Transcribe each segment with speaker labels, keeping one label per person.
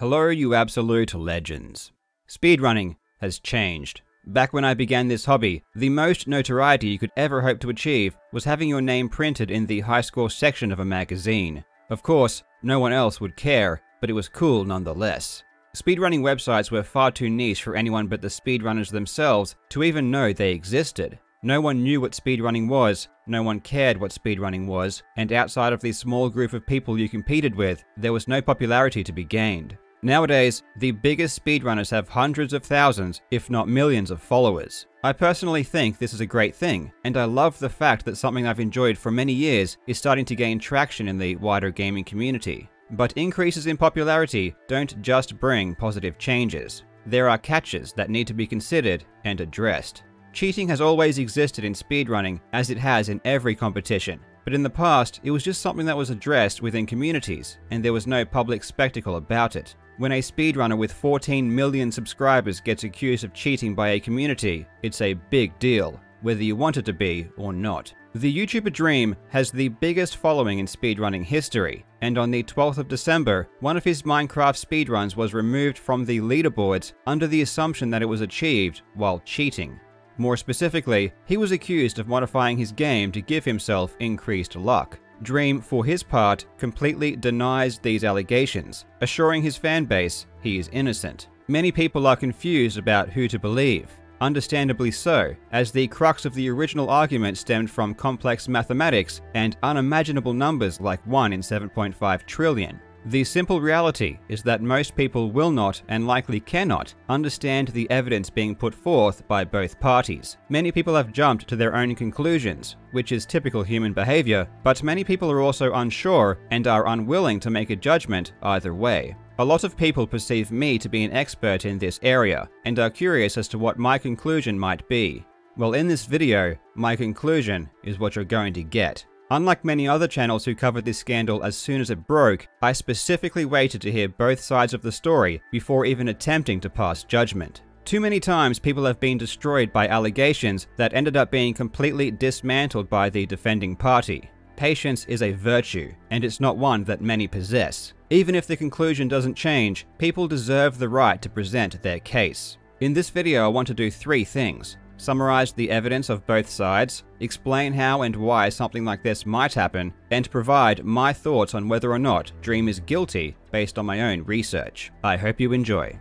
Speaker 1: Hello, you absolute legends. Speedrunning has changed. Back when I began this hobby, the most notoriety you could ever hope to achieve was having your name printed in the high score section of a magazine. Of course, no one else would care, but it was cool nonetheless. Speedrunning websites were far too niche for anyone but the speedrunners themselves to even know they existed. No one knew what speedrunning was, no one cared what speedrunning was, and outside of the small group of people you competed with, there was no popularity to be gained. Nowadays, the biggest speedrunners have hundreds of thousands, if not millions of followers. I personally think this is a great thing, and I love the fact that something I've enjoyed for many years is starting to gain traction in the wider gaming community. But increases in popularity don't just bring positive changes. There are catches that need to be considered and addressed. Cheating has always existed in speedrunning, as it has in every competition, but in the past, it was just something that was addressed within communities, and there was no public spectacle about it. When a speedrunner with 14 million subscribers gets accused of cheating by a community, it's a big deal, whether you want it to be or not. The YouTuber Dream has the biggest following in speedrunning history, and on the 12th of December, one of his Minecraft speedruns was removed from the leaderboards under the assumption that it was achieved while cheating. More specifically, he was accused of modifying his game to give himself increased luck. Dream, for his part, completely denies these allegations, assuring his fanbase he is innocent. Many people are confused about who to believe. Understandably so, as the crux of the original argument stemmed from complex mathematics and unimaginable numbers like 1 in 7.5 trillion. The simple reality is that most people will not, and likely cannot, understand the evidence being put forth by both parties. Many people have jumped to their own conclusions, which is typical human behavior, but many people are also unsure and are unwilling to make a judgment either way. A lot of people perceive me to be an expert in this area, and are curious as to what my conclusion might be. Well, in this video, my conclusion is what you're going to get. Unlike many other channels who covered this scandal as soon as it broke, I specifically waited to hear both sides of the story before even attempting to pass judgment. Too many times people have been destroyed by allegations that ended up being completely dismantled by the defending party. Patience is a virtue, and it's not one that many possess. Even if the conclusion doesn't change, people deserve the right to present their case. In this video I want to do three things summarize the evidence of both sides, explain how and why something like this might happen, and provide my thoughts on whether or not Dream is guilty based on my own research. I hope you enjoy.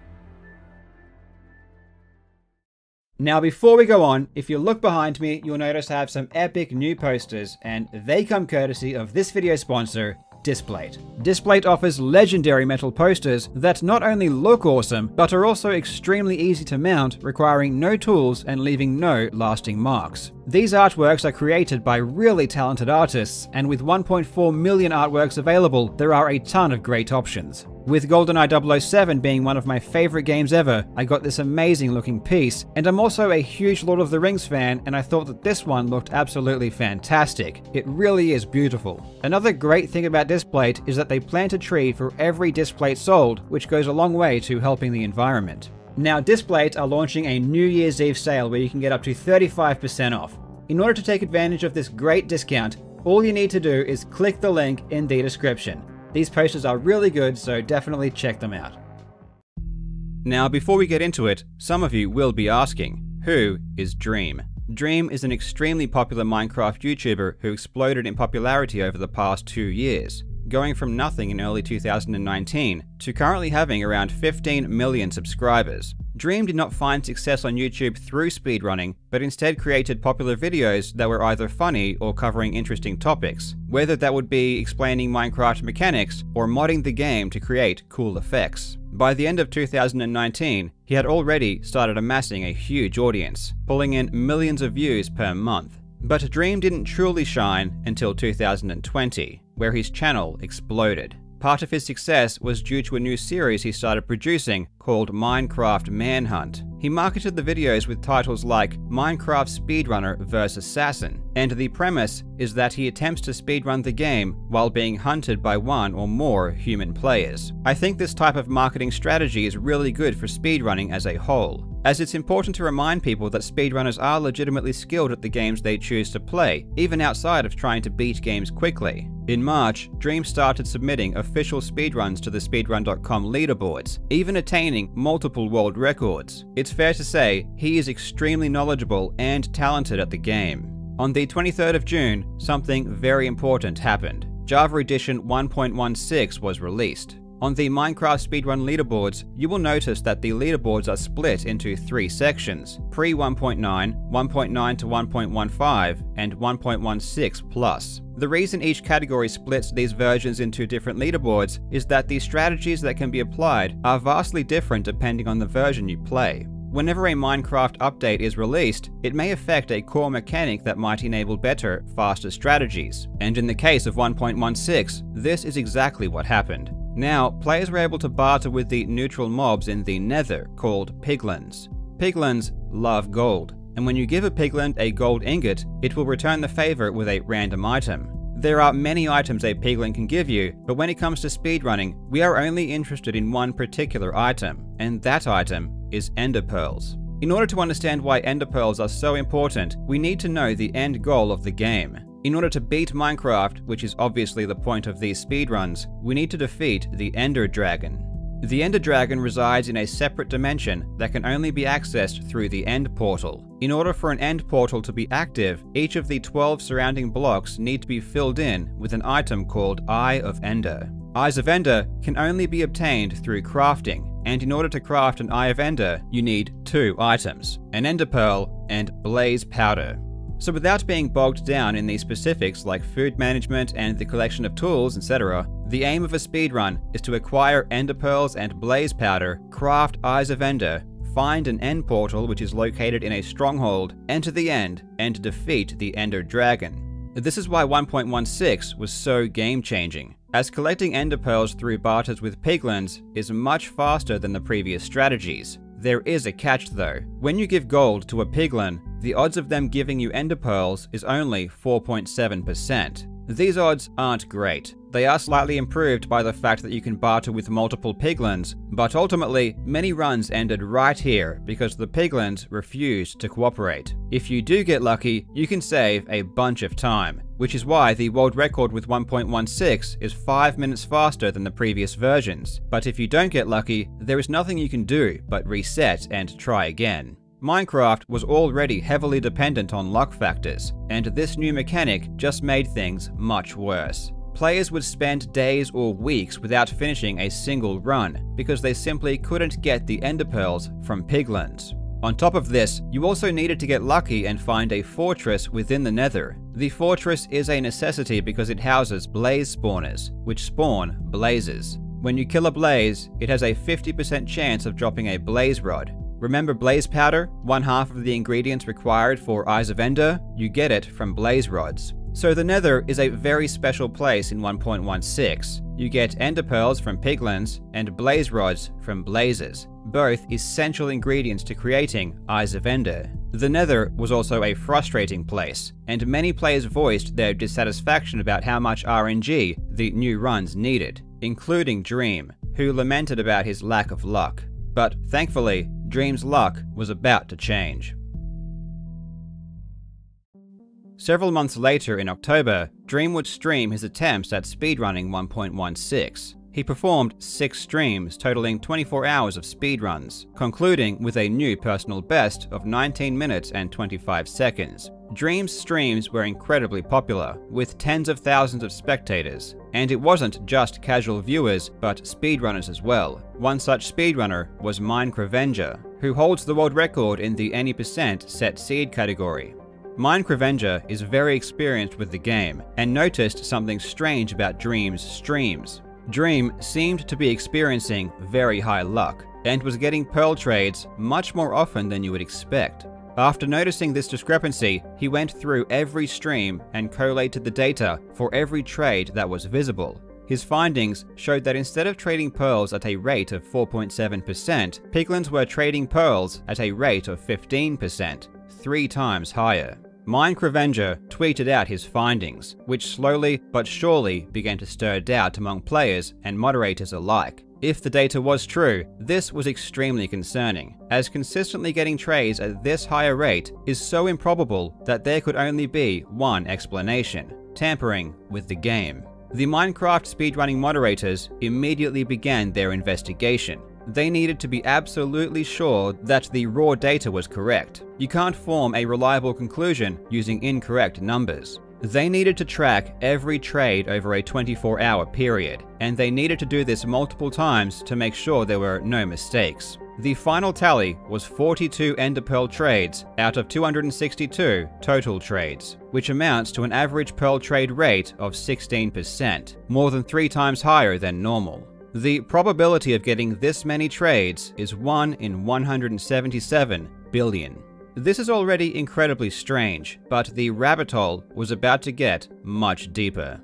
Speaker 1: Now before we go on, if you look behind me, you'll notice I have some epic new posters, and they come courtesy of this video sponsor, Displate. Displate offers legendary metal posters that not only look awesome, but are also extremely easy to mount, requiring no tools and leaving no lasting marks. These artworks are created by really talented artists, and with 1.4 million artworks available, there are a ton of great options. With GoldenEye 007 being one of my favorite games ever, I got this amazing looking piece, and I'm also a huge Lord of the Rings fan, and I thought that this one looked absolutely fantastic. It really is beautiful. Another great thing about Displate is that they plant a tree for every Displate sold, which goes a long way to helping the environment. Now, Displate are launching a New Year's Eve sale where you can get up to 35% off. In order to take advantage of this great discount, all you need to do is click the link in the description. These posters are really good, so definitely check them out. Now, before we get into it, some of you will be asking, who is Dream? Dream is an extremely popular Minecraft YouTuber who exploded in popularity over the past two years, going from nothing in early 2019 to currently having around 15 million subscribers. Dream did not find success on YouTube through speedrunning, but instead created popular videos that were either funny or covering interesting topics, whether that would be explaining Minecraft mechanics or modding the game to create cool effects. By the end of 2019, he had already started amassing a huge audience, pulling in millions of views per month. But Dream didn't truly shine until 2020, where his channel exploded. Part of his success was due to a new series he started producing called Minecraft Manhunt. He marketed the videos with titles like Minecraft Speedrunner vs Assassin, and the premise is that he attempts to speedrun the game while being hunted by one or more human players. I think this type of marketing strategy is really good for speedrunning as a whole. As it's important to remind people that speedrunners are legitimately skilled at the games they choose to play, even outside of trying to beat games quickly. In March, Dream started submitting official speedruns to the speedrun.com leaderboards, even attaining multiple world records. It's fair to say he is extremely knowledgeable and talented at the game. On the 23rd of June, something very important happened. Java Edition 1.16 was released. On the Minecraft speedrun leaderboards, you will notice that the leaderboards are split into three sections, pre 1.9, 1.9 to 1.15, and 1.16 plus. The reason each category splits these versions into different leaderboards is that the strategies that can be applied are vastly different depending on the version you play. Whenever a Minecraft update is released, it may affect a core mechanic that might enable better, faster strategies. And in the case of 1.16, this is exactly what happened. Now, players were able to barter with the neutral mobs in the nether, called piglins. Piglins love gold, and when you give a piglin a gold ingot, it will return the favor with a random item. There are many items a piglin can give you, but when it comes to speedrunning, we are only interested in one particular item, and that item is ender pearls. In order to understand why ender pearls are so important, we need to know the end goal of the game. In order to beat Minecraft, which is obviously the point of these speedruns, we need to defeat the Ender Dragon. The Ender Dragon resides in a separate dimension that can only be accessed through the End Portal. In order for an End Portal to be active, each of the 12 surrounding blocks need to be filled in with an item called Eye of Ender. Eyes of Ender can only be obtained through crafting, and in order to craft an Eye of Ender, you need two items, an Ender Pearl and Blaze Powder. So without being bogged down in these specifics like food management and the collection of tools, etc., the aim of a speedrun is to acquire Ender Pearls and Blaze Powder, craft Eyes of Ender, find an end portal which is located in a stronghold, enter the end, and defeat the Ender Dragon. This is why 1.16 was so game-changing, as collecting ender pearls through barters with piglins is much faster than the previous strategies. There is a catch though. When you give gold to a piglin, the odds of them giving you ender pearls is only 4.7%. These odds aren't great. They are slightly improved by the fact that you can barter with multiple piglins, but ultimately, many runs ended right here because the piglins refused to cooperate. If you do get lucky, you can save a bunch of time, which is why the world record with 1.16 is 5 minutes faster than the previous versions. But if you don't get lucky, there is nothing you can do but reset and try again. Minecraft was already heavily dependent on luck factors, and this new mechanic just made things much worse. Players would spend days or weeks without finishing a single run, because they simply couldn't get the ender pearls from piglins. On top of this, you also needed to get lucky and find a fortress within the nether. The fortress is a necessity because it houses blaze spawners, which spawn blazes. When you kill a blaze, it has a 50% chance of dropping a blaze rod, Remember blaze powder? One half of the ingredients required for Eyes of Ender? You get it from blaze rods. So the Nether is a very special place in 1.16. You get ender pearls from piglins and blaze rods from blazes, both essential ingredients to creating Eyes of Ender. The Nether was also a frustrating place, and many players voiced their dissatisfaction about how much RNG the new runs needed, including Dream, who lamented about his lack of luck. But thankfully, Dream's luck was about to change. Several months later in October, Dream would stream his attempts at speedrunning 1.16. He performed six streams totaling 24 hours of speedruns, concluding with a new personal best of 19 minutes and 25 seconds. Dream's streams were incredibly popular, with tens of thousands of spectators, and it wasn't just casual viewers, but speedrunners as well. One such speedrunner was Minecravenger, who holds the world record in the any percent set seed category. Minecravenger is very experienced with the game, and noticed something strange about Dream's streams. Dream seemed to be experiencing very high luck, and was getting pearl trades much more often than you would expect. After noticing this discrepancy, he went through every stream and collated the data for every trade that was visible. His findings showed that instead of trading pearls at a rate of 4.7%, piglins were trading pearls at a rate of 15%, three times higher. Minecravenger tweeted out his findings, which slowly but surely began to stir doubt among players and moderators alike. If the data was true, this was extremely concerning, as consistently getting trades at this higher rate is so improbable that there could only be one explanation tampering with the game. The Minecraft speedrunning moderators immediately began their investigation. They needed to be absolutely sure that the raw data was correct. You can't form a reliable conclusion using incorrect numbers. They needed to track every trade over a 24 hour period, and they needed to do this multiple times to make sure there were no mistakes. The final tally was 42 Ender Pearl trades out of 262 total trades, which amounts to an average Pearl trade rate of 16%, more than three times higher than normal. The probability of getting this many trades is 1 in 177 billion. This is already incredibly strange, but the rabbit hole was about to get much deeper.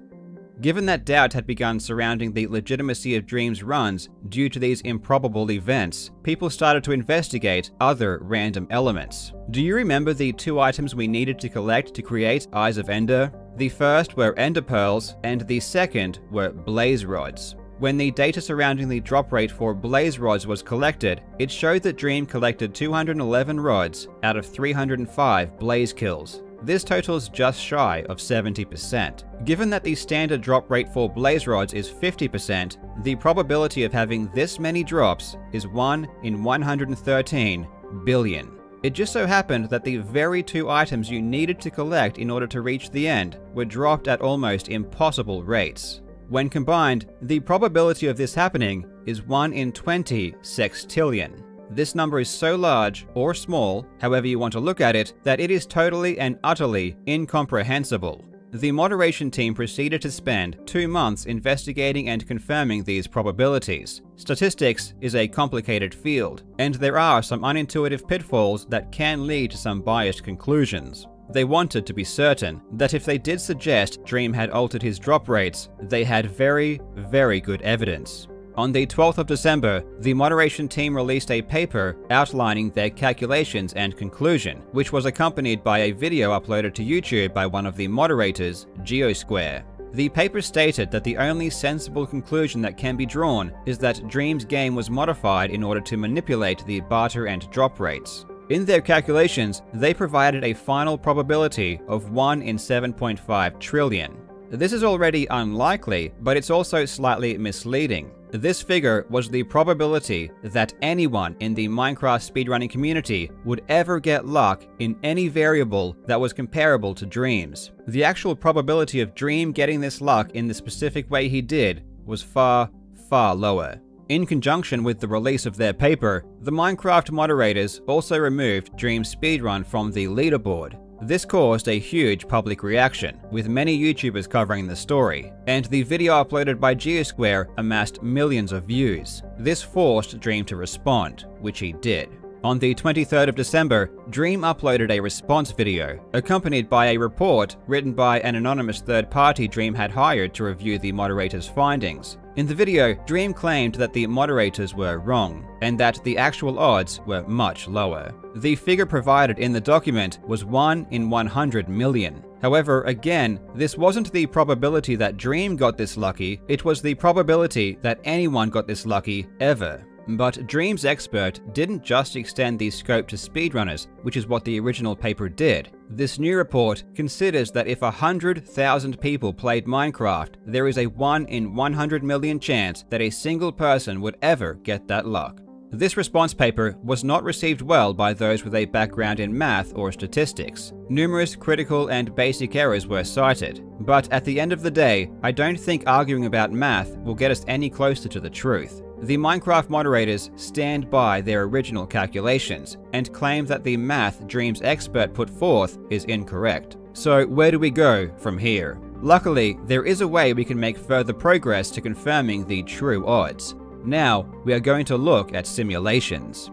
Speaker 1: Given that doubt had begun surrounding the legitimacy of Dream's runs due to these improbable events, people started to investigate other random elements. Do you remember the two items we needed to collect to create Eyes of Ender? The first were Ender Pearls, and the second were Blaze Rods. When the data surrounding the drop rate for blaze rods was collected, it showed that Dream collected 211 rods out of 305 blaze kills. This totals just shy of 70%. Given that the standard drop rate for blaze rods is 50%, the probability of having this many drops is 1 in 113 billion. It just so happened that the very two items you needed to collect in order to reach the end were dropped at almost impossible rates. When combined, the probability of this happening is 1 in 20 sextillion. This number is so large, or small, however you want to look at it, that it is totally and utterly incomprehensible. The moderation team proceeded to spend two months investigating and confirming these probabilities. Statistics is a complicated field, and there are some unintuitive pitfalls that can lead to some biased conclusions. They wanted to be certain that if they did suggest Dream had altered his drop rates, they had very, very good evidence. On the 12th of December, the moderation team released a paper outlining their calculations and conclusion, which was accompanied by a video uploaded to YouTube by one of the moderators, Geosquare. The paper stated that the only sensible conclusion that can be drawn is that Dream's game was modified in order to manipulate the barter and drop rates. In their calculations, they provided a final probability of 1 in 7.5 trillion. This is already unlikely, but it's also slightly misleading. This figure was the probability that anyone in the Minecraft speedrunning community would ever get luck in any variable that was comparable to Dream's. The actual probability of Dream getting this luck in the specific way he did was far, far lower. In conjunction with the release of their paper, the Minecraft moderators also removed Dream Speedrun from the leaderboard. This caused a huge public reaction, with many YouTubers covering the story, and the video uploaded by Geosquare amassed millions of views. This forced Dream to respond, which he did. On the 23rd of December, Dream uploaded a response video, accompanied by a report written by an anonymous third party Dream had hired to review the moderator's findings. In the video, Dream claimed that the moderators were wrong, and that the actual odds were much lower. The figure provided in the document was 1 in 100 million. However, again, this wasn't the probability that Dream got this lucky, it was the probability that anyone got this lucky ever. But Dream's expert didn't just extend the scope to speedrunners, which is what the original paper did. This new report considers that if 100,000 people played Minecraft, there is a 1 in 100 million chance that a single person would ever get that luck. This response paper was not received well by those with a background in math or statistics. Numerous critical and basic errors were cited, but at the end of the day, I don't think arguing about math will get us any closer to the truth. The Minecraft moderators stand by their original calculations and claim that the math Dream's expert put forth is incorrect. So where do we go from here? Luckily, there is a way we can make further progress to confirming the true odds. Now, we are going to look at simulations.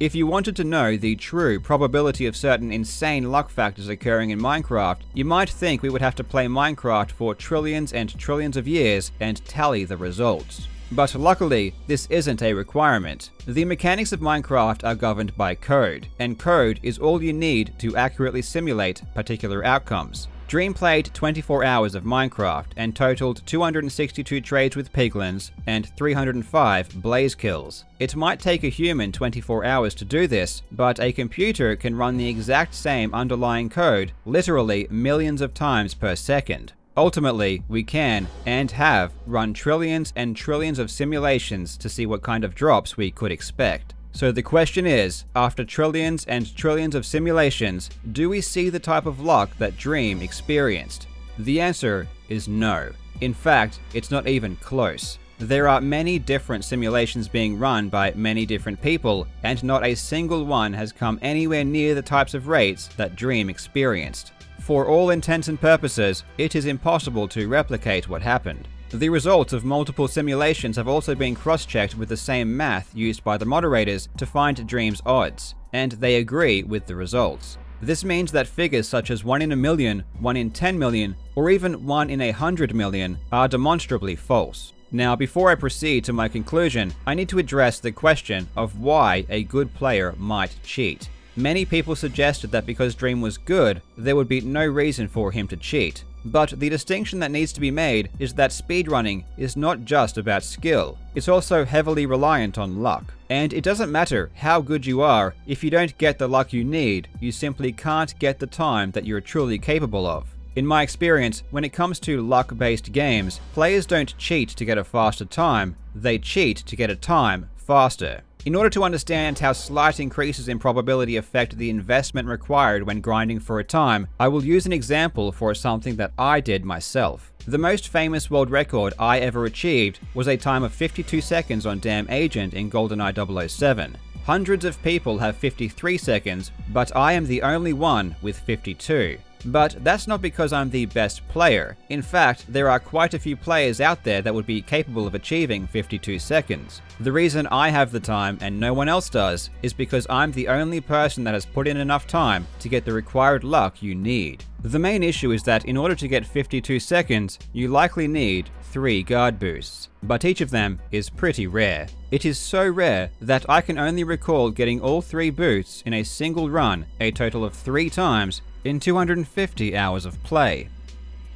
Speaker 1: If you wanted to know the true probability of certain insane luck factors occurring in Minecraft, you might think we would have to play Minecraft for trillions and trillions of years and tally the results. But luckily, this isn't a requirement. The mechanics of Minecraft are governed by code, and code is all you need to accurately simulate particular outcomes. Dream played 24 hours of Minecraft and totaled 262 trades with piglins and 305 blaze kills. It might take a human 24 hours to do this, but a computer can run the exact same underlying code literally millions of times per second. Ultimately, we can, and have, run trillions and trillions of simulations to see what kind of drops we could expect. So the question is, after trillions and trillions of simulations, do we see the type of luck that Dream experienced? The answer is no. In fact, it's not even close. There are many different simulations being run by many different people, and not a single one has come anywhere near the types of rates that Dream experienced. For all intents and purposes, it is impossible to replicate what happened. The results of multiple simulations have also been cross-checked with the same math used by the moderators to find Dream's odds, and they agree with the results. This means that figures such as 1 in a million, 1 in 10 million, or even 1 in a 100 million are demonstrably false. Now, before I proceed to my conclusion, I need to address the question of why a good player might cheat. Many people suggested that because Dream was good, there would be no reason for him to cheat. But the distinction that needs to be made is that speedrunning is not just about skill, it's also heavily reliant on luck. And it doesn't matter how good you are, if you don't get the luck you need, you simply can't get the time that you're truly capable of. In my experience, when it comes to luck-based games, players don't cheat to get a faster time, they cheat to get a time faster. In order to understand how slight increases in probability affect the investment required when grinding for a time, I will use an example for something that I did myself. The most famous world record I ever achieved was a time of 52 seconds on Dam Agent in GoldenEye 007. Hundreds of people have 53 seconds, but I am the only one with 52. But that's not because I'm the best player. In fact, there are quite a few players out there that would be capable of achieving 52 seconds. The reason I have the time and no one else does is because I'm the only person that has put in enough time to get the required luck you need. The main issue is that in order to get 52 seconds, you likely need 3 guard boosts, but each of them is pretty rare. It is so rare that I can only recall getting all 3 boosts in a single run a total of 3 times in 250 hours of play.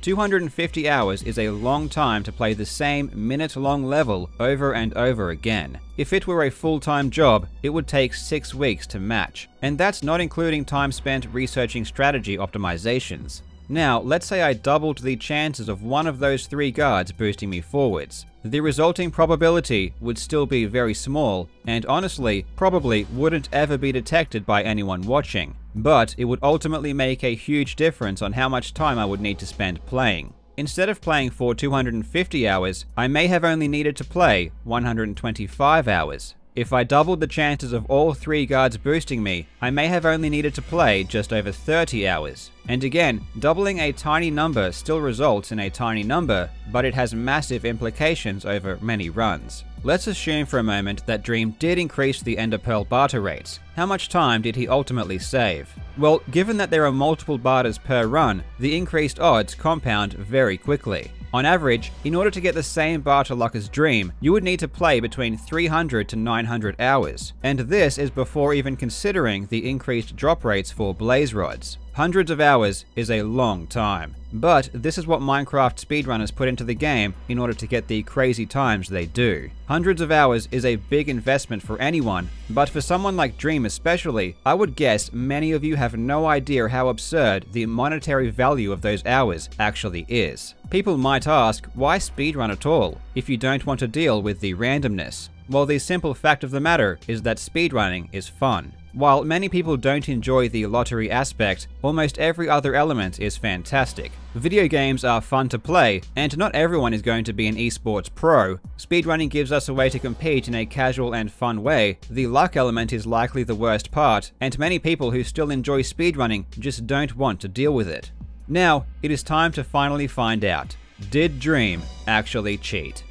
Speaker 1: 250 hours is a long time to play the same minute-long level over and over again. If it were a full-time job, it would take 6 weeks to match, and that's not including time spent researching strategy optimizations. Now, let's say I doubled the chances of one of those three guards boosting me forwards. The resulting probability would still be very small, and honestly, probably wouldn't ever be detected by anyone watching, but it would ultimately make a huge difference on how much time I would need to spend playing. Instead of playing for 250 hours, I may have only needed to play 125 hours. If I doubled the chances of all three guards boosting me, I may have only needed to play just over 30 hours. And again, doubling a tiny number still results in a tiny number, but it has massive implications over many runs. Let's assume for a moment that Dream did increase the Ender Pearl barter rates. How much time did he ultimately save? Well, given that there are multiple barters per run, the increased odds compound very quickly. On average, in order to get the same barter luck as Dream, you would need to play between 300 to 900 hours, and this is before even considering the increased drop rates for blaze rods. Hundreds of hours is a long time. But this is what Minecraft speedrunners put into the game in order to get the crazy times they do. Hundreds of hours is a big investment for anyone, but for someone like Dream especially, I would guess many of you have no idea how absurd the monetary value of those hours actually is. People might ask, why speedrun at all, if you don't want to deal with the randomness? Well, the simple fact of the matter is that speedrunning is fun. While many people don't enjoy the lottery aspect, almost every other element is fantastic. Video games are fun to play, and not everyone is going to be an esports pro. Speedrunning gives us a way to compete in a casual and fun way. The luck element is likely the worst part, and many people who still enjoy speedrunning just don't want to deal with it. Now, it is time to finally find out. Did Dream actually cheat?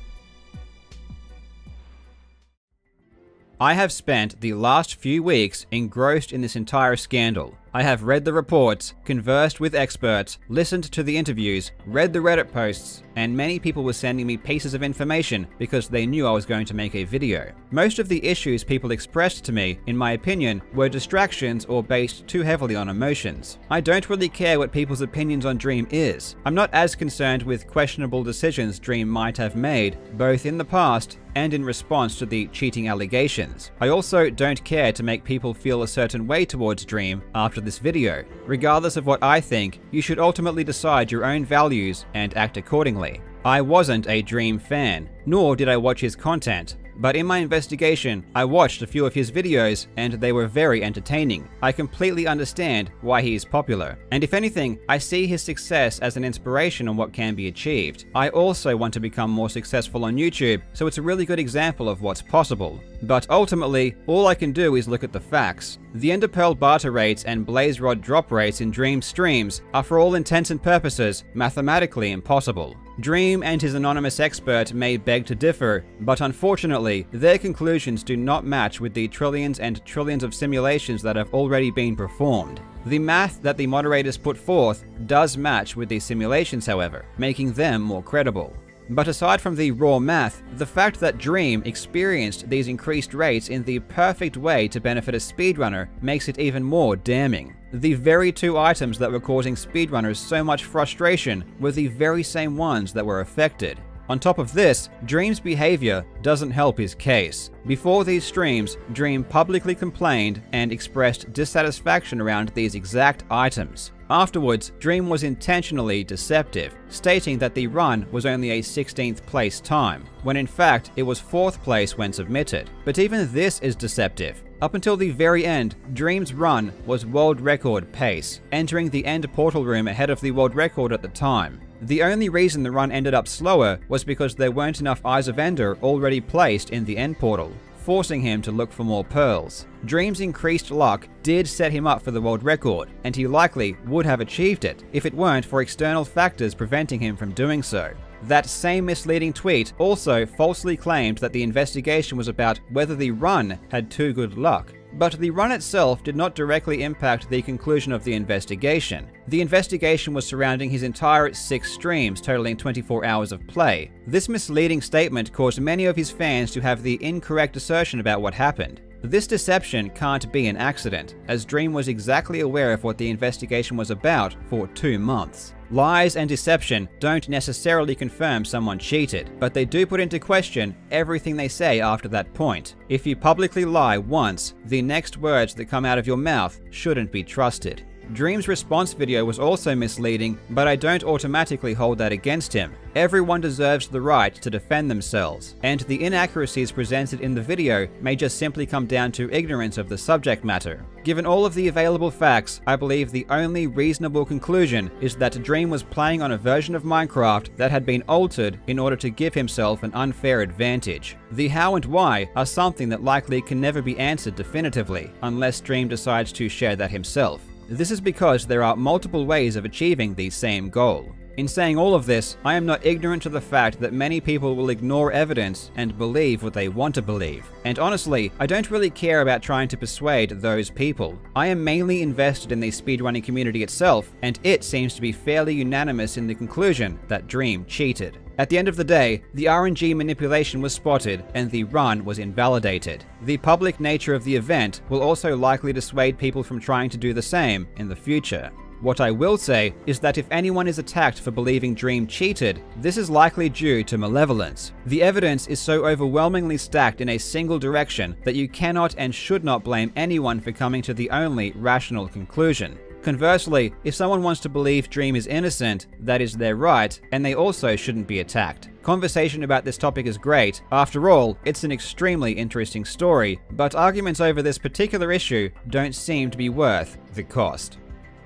Speaker 1: I have spent the last few weeks engrossed in this entire scandal. I have read the reports, conversed with experts, listened to the interviews, read the Reddit posts, and many people were sending me pieces of information because they knew I was going to make a video. Most of the issues people expressed to me, in my opinion, were distractions or based too heavily on emotions. I don't really care what people's opinions on Dream is. I'm not as concerned with questionable decisions Dream might have made, both in the past and in response to the cheating allegations. I also don't care to make people feel a certain way towards Dream after this video. Regardless of what I think, you should ultimately decide your own values and act accordingly. I wasn't a Dream fan, nor did I watch his content, but in my investigation, I watched a few of his videos and they were very entertaining. I completely understand why he is popular. And if anything, I see his success as an inspiration on what can be achieved. I also want to become more successful on YouTube, so it's a really good example of what's possible. But ultimately, all I can do is look at the facts. The Ender Pearl barter rates and Blaze Rod drop rates in Dream streams are for all intents and purposes mathematically impossible. Dream and his anonymous expert may beg to differ, but unfortunately, their conclusions do not match with the trillions and trillions of simulations that have already been performed. The math that the moderators put forth does match with these simulations, however, making them more credible. But aside from the raw math, the fact that Dream experienced these increased rates in the perfect way to benefit a speedrunner makes it even more damning. The very two items that were causing speedrunners so much frustration were the very same ones that were affected. On top of this, Dream's behavior doesn't help his case. Before these streams, Dream publicly complained and expressed dissatisfaction around these exact items. Afterwards, Dream was intentionally deceptive, stating that the run was only a 16th place time, when in fact it was 4th place when submitted. But even this is deceptive. Up until the very end, Dream's run was world record pace, entering the end portal room ahead of the world record at the time. The only reason the run ended up slower was because there weren't enough Eyes of Ender already placed in the end portal, forcing him to look for more pearls. Dream's increased luck did set him up for the world record, and he likely would have achieved it if it weren't for external factors preventing him from doing so. That same misleading tweet also falsely claimed that the investigation was about whether the run had too good luck, but the run itself did not directly impact the conclusion of the investigation. The investigation was surrounding his entire six streams, totaling 24 hours of play. This misleading statement caused many of his fans to have the incorrect assertion about what happened. This deception can't be an accident, as Dream was exactly aware of what the investigation was about for two months. Lies and deception don't necessarily confirm someone cheated, but they do put into question everything they say after that point. If you publicly lie once, the next words that come out of your mouth shouldn't be trusted. Dream's response video was also misleading, but I don't automatically hold that against him. Everyone deserves the right to defend themselves, and the inaccuracies presented in the video may just simply come down to ignorance of the subject matter. Given all of the available facts, I believe the only reasonable conclusion is that Dream was playing on a version of Minecraft that had been altered in order to give himself an unfair advantage. The how and why are something that likely can never be answered definitively, unless Dream decides to share that himself. This is because there are multiple ways of achieving the same goal. In saying all of this, I am not ignorant to the fact that many people will ignore evidence and believe what they want to believe. And honestly, I don't really care about trying to persuade those people. I am mainly invested in the speedrunning community itself, and it seems to be fairly unanimous in the conclusion that Dream cheated. At the end of the day, the RNG manipulation was spotted and the run was invalidated. The public nature of the event will also likely dissuade people from trying to do the same in the future. What I will say is that if anyone is attacked for believing Dream cheated, this is likely due to malevolence. The evidence is so overwhelmingly stacked in a single direction that you cannot and should not blame anyone for coming to the only rational conclusion. Conversely, if someone wants to believe Dream is innocent, that is their right, and they also shouldn't be attacked. Conversation about this topic is great. After all, it's an extremely interesting story, but arguments over this particular issue don't seem to be worth the cost.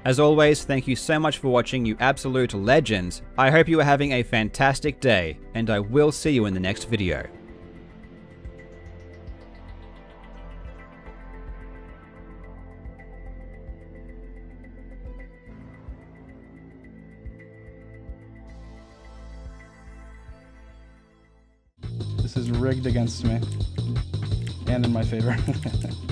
Speaker 1: As always, thank you so much for watching, you absolute legends. I hope you are having a fantastic day, and I will see you in the next video.
Speaker 2: This is rigged against me and in my favor.